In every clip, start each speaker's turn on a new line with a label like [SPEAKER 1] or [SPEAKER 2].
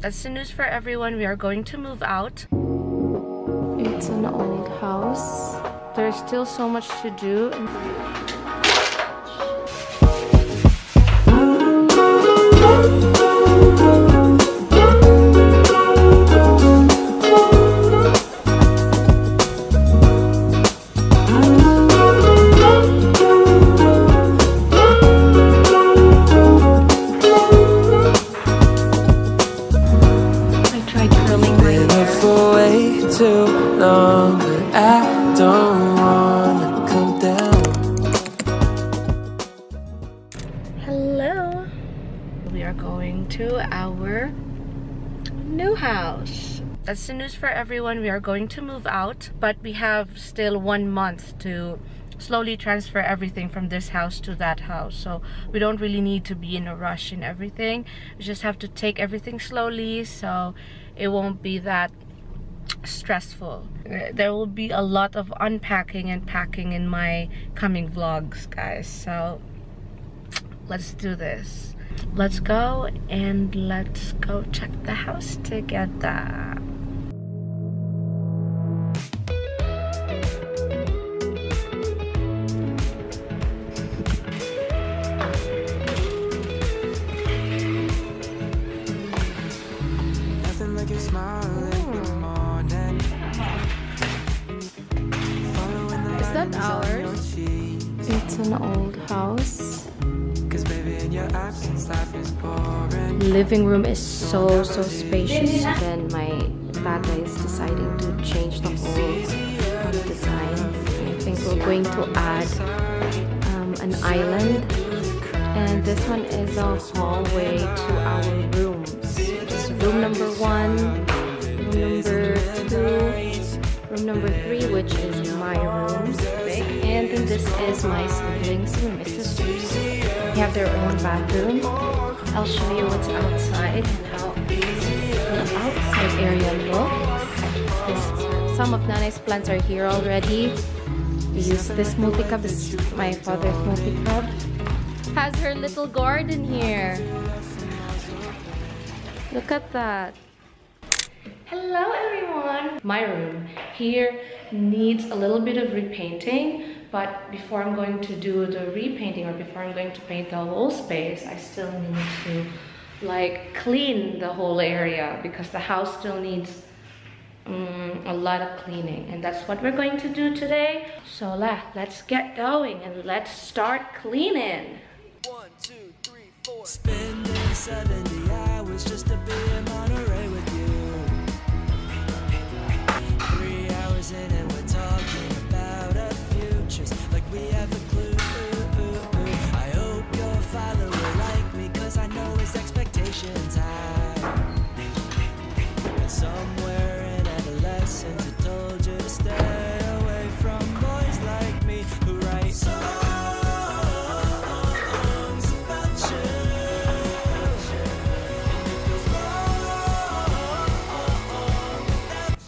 [SPEAKER 1] That's the news for everyone. We are going to move out.
[SPEAKER 2] It's an old house. There's still so much to do.
[SPEAKER 3] Too long, but I don't wanna come down.
[SPEAKER 1] Hello. We are going to our new house. That's the news for everyone. We are going to move out, but we have still one month to slowly transfer everything from this house to that house. So we don't really need to be in a rush in everything. We just have to take everything slowly so it won't be that stressful. There will be a lot of unpacking and packing in my coming vlogs, guys. So let's do this. Let's go and let's go check the house together.
[SPEAKER 3] Nothing like smile
[SPEAKER 2] Ours? It's an old house. Living room is so so spacious. Then my tata is deciding to change the whole design. I think we're going to add um, an island, and this one is a hallway to our rooms. Just room number one, room number three, which is my room, and then this is my siblings and my sisters. They have their own bathroom. I'll show you what's outside and how the outside area looks. Some of Nana's plants are here already. We use this multicab. This is my father's multicab. Has her little garden here. Look at that. Hello everyone! My room. Here needs a little bit of repainting but before I'm going to do the repainting or before I'm going to paint the whole space I still need to like clean the whole area because the house still needs um, a lot of cleaning and that's what we're going to do today. So la, let's get going and let's start cleaning.
[SPEAKER 3] One, two, three, four. Spending 70 hours just to be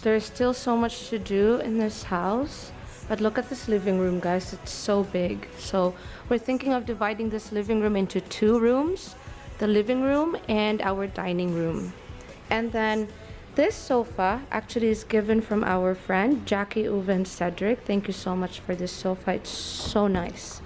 [SPEAKER 2] There's still so much to do in this house. But look at this living room, guys. It's so big. So we're thinking of dividing this living room into two rooms. The living room and our dining room. And then this sofa actually is given from our friend Jackie Uven Cedric. Thank you so much for this sofa. It's so nice.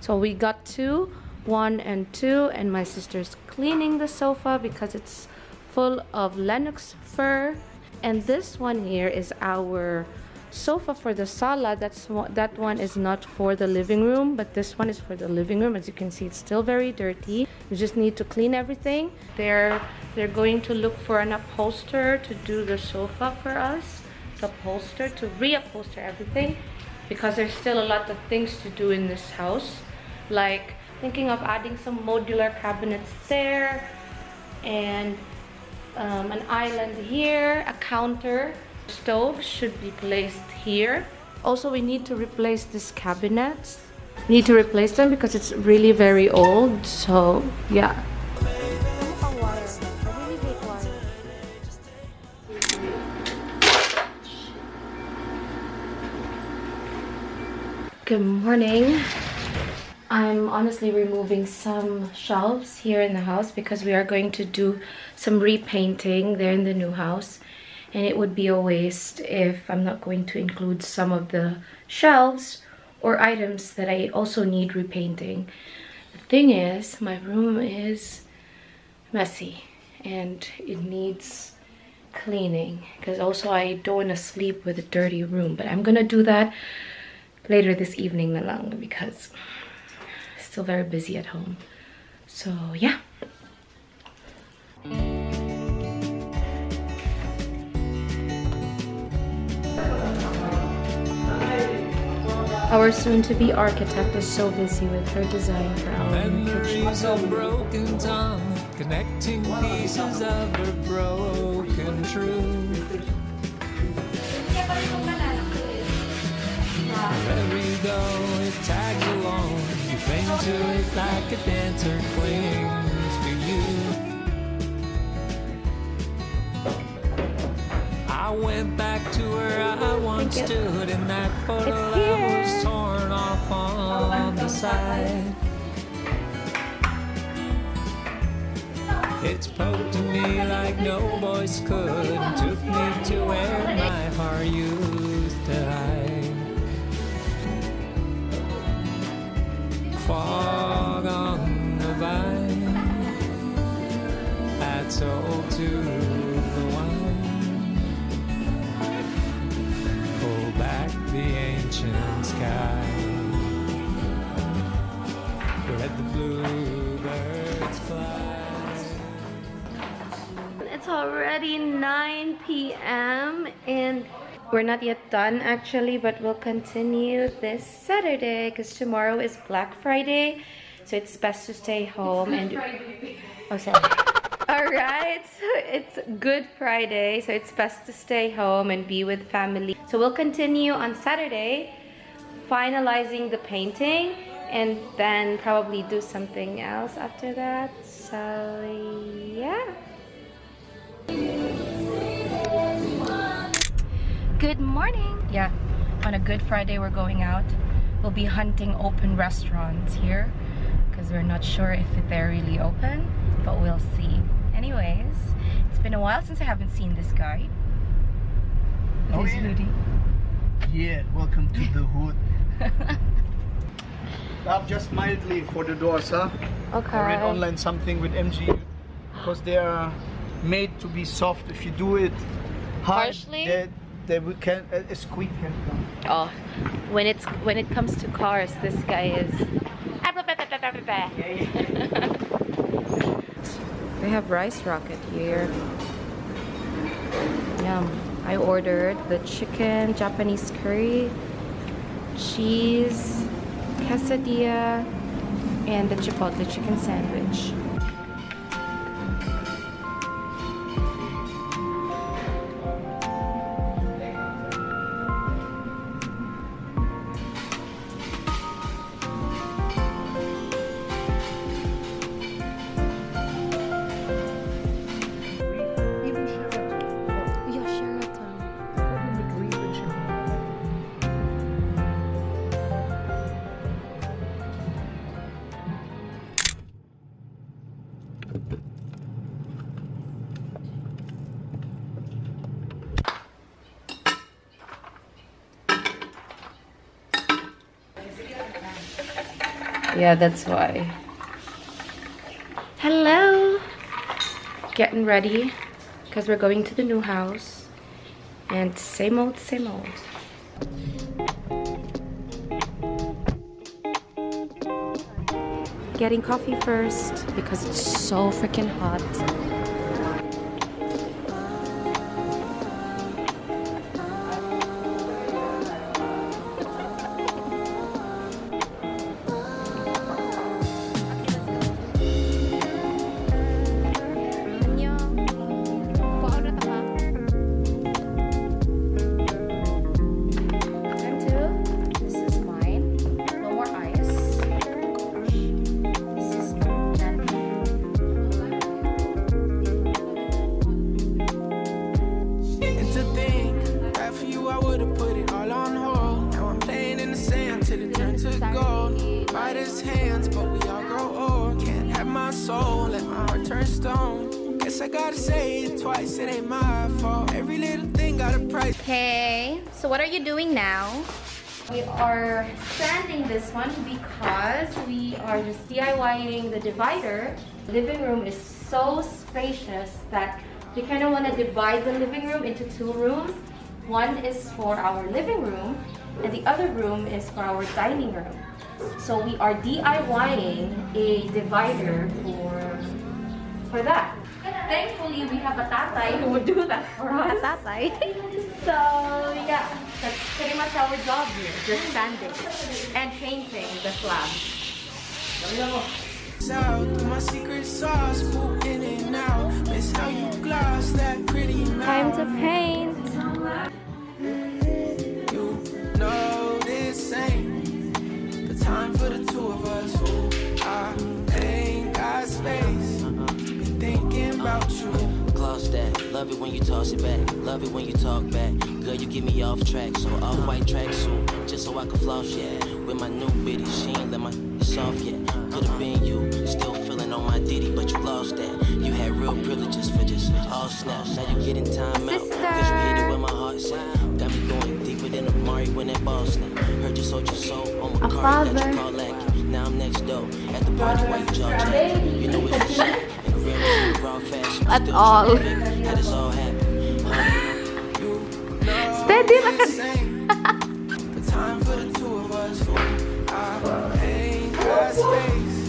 [SPEAKER 2] So we got two, one and two, and my sister's cleaning the sofa because it's full of Lennox fur. And this one here is our sofa for the sala. That's that one is not for the living room, but this one is for the living room. As you can see, it's still very dirty. You just need to clean everything. They're they're going to look for an upholster to do the sofa for us. To upholster to reupholster everything because there's still a lot of things to do in this house like thinking of adding some modular cabinets there and um, an island here a counter stove should be placed here. Also we need to replace these cabinets. We need to replace them because it's really very old so yeah. Good morning. I'm honestly removing some shelves here in the house because we are going to do some repainting there in the new house and it would be a waste if I'm not going to include some of the shelves or items that I also need repainting. The thing is, my room is messy and it needs cleaning because also I don't want to sleep with a dirty room but I'm gonna do that later this evening na because still very busy at home so yeah Our soon-to-be architect is so busy with her design for our new kitchen.
[SPEAKER 4] Memories of broken tongue, connecting pieces of her broken truth. Wherever you go, it tags along. You cling to it like a dancer clings to you. I went back to where I once stood in that photo
[SPEAKER 2] It's
[SPEAKER 4] that was torn off on the side. It spoke to me like no voice could, took me to where my heart used to hide. Fog on the vine, add salt to the wine. Pull back the ancient sky. Let the bluebirds fly.
[SPEAKER 2] It's already 9 p.m. and we're not yet done actually, but we'll continue this Saturday because tomorrow is Black Friday. So it's best to stay home and Oh sorry. Alright, so it's Good Friday, so it's best to stay home and be with family. So we'll continue on Saturday, finalizing the painting, and then probably do something else after that. So yeah.
[SPEAKER 1] Good morning. Yeah, on a Good Friday, we're going out. We'll be hunting open restaurants here because we're not sure if they're really open, but we'll see. Anyways, it's been a while since I haven't seen this guy. With
[SPEAKER 5] Oh,
[SPEAKER 1] his
[SPEAKER 5] yeah.
[SPEAKER 1] hoodie.
[SPEAKER 5] Yeah, welcome to the hood. Up just mildly for the doors, huh?
[SPEAKER 2] Okay.
[SPEAKER 5] I read online something with MG because they are made to be soft. If you do it hard,
[SPEAKER 2] Harshly?
[SPEAKER 5] They, they will can a, a squeak can come.
[SPEAKER 2] Oh, when it's when it comes to cars, this guy is. they have rice rocket here. Yum. I ordered the chicken Japanese curry, cheese, quesadilla, and the chipotle chicken sandwich. Yeah, that's why. Hello! Getting ready because we're going to the new house. And same old, same old. Getting coffee first because it's so freaking hot. Are you doing now? We are sanding this one because we are just DIYing the divider. The living room is so spacious that we kind of want to divide the living room into two rooms. One is for our living room and the other room is for our dining room. So we are DIYing a divider for, for that. Thankfully, we have a tatay who would do that for us.
[SPEAKER 6] Tatay.
[SPEAKER 2] So yeah, that's pretty much our job here. Just sanding and painting the slab.
[SPEAKER 7] Out my secret
[SPEAKER 8] Love it when you toss it back. Love it when you talk back. Girl, you get me off track. So off white track soon. Just so I can floss, yeah. With my new bitty, she ain't let my soft yet. Could've been you. Still feeling on my ditty, but you lost that. You had real privileges for just all snaps. Now you getting time out. Cause you hit it where my heart's at. Got me going deeper than Amari when that ball snap. Heard you sold your soul on my car that you call lucky. Now I'm next door at the party while you jaw. You know it's a shit. In the real raw fashion.
[SPEAKER 6] At
[SPEAKER 8] Still
[SPEAKER 6] all.
[SPEAKER 8] Tryna figure How this all happened. Huh?
[SPEAKER 6] Steady lang.
[SPEAKER 7] The time for the two of us. Ooh, I ain't got space.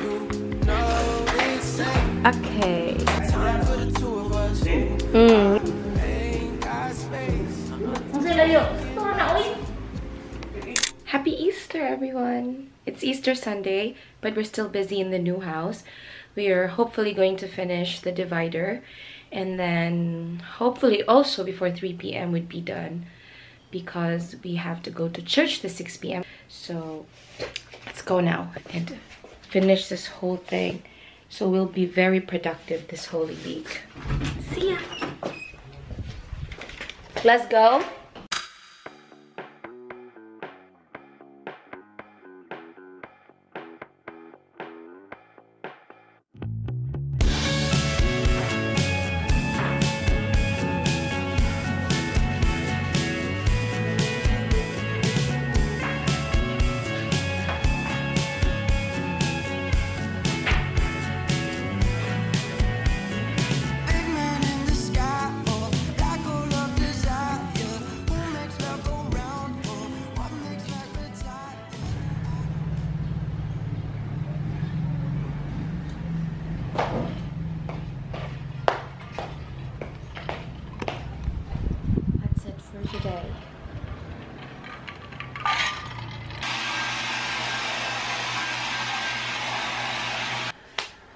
[SPEAKER 7] You. You know this
[SPEAKER 6] Okay.
[SPEAKER 7] the time for the two of us.
[SPEAKER 6] Mm.
[SPEAKER 7] ain't got space.
[SPEAKER 2] Happy Easter, everyone! It's Easter Sunday, but we're still busy in the new house. We are hopefully going to finish the divider, and then hopefully also before 3 p.m. would be done because we have to go to church the 6 p.m. So let's go now and finish this whole thing. So we'll be very productive this Holy Week. See ya! Let's go!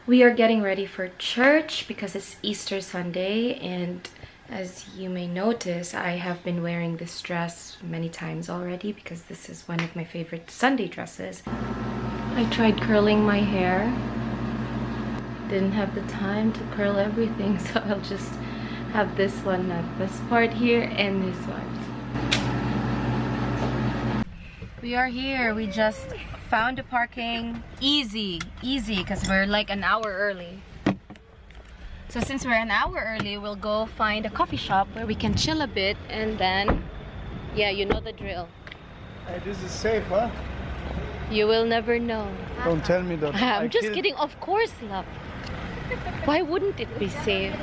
[SPEAKER 2] We are getting ready for church because it's Easter Sunday and as you may notice, I have been wearing this dress many times already because this is one of my favorite Sunday dresses. I tried curling my hair. Didn't have the time to curl everything, so I'll just have this one, uh, this part here and this one. We are here. We just found the parking. Easy, easy, because we're like an hour early. So since we're an hour early, we'll go find a coffee shop where we can chill a bit and then, yeah, you know the drill.
[SPEAKER 5] Hey, this is safe, huh?
[SPEAKER 2] You will never know.
[SPEAKER 5] Don't tell me that.
[SPEAKER 2] I'm
[SPEAKER 5] I
[SPEAKER 2] just kidding. Of course, love. Why wouldn't it be safe?